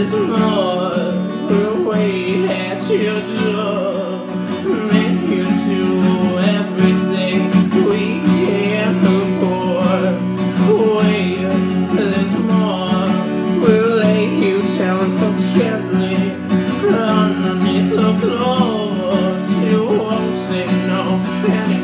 There's more the way that you do Make you do everything we can before Wait, there's more. We'll lay you down gently Underneath the clothes You won't say no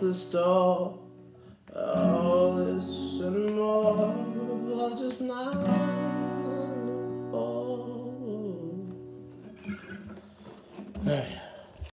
the store. All this and more, but just not fall. Hey.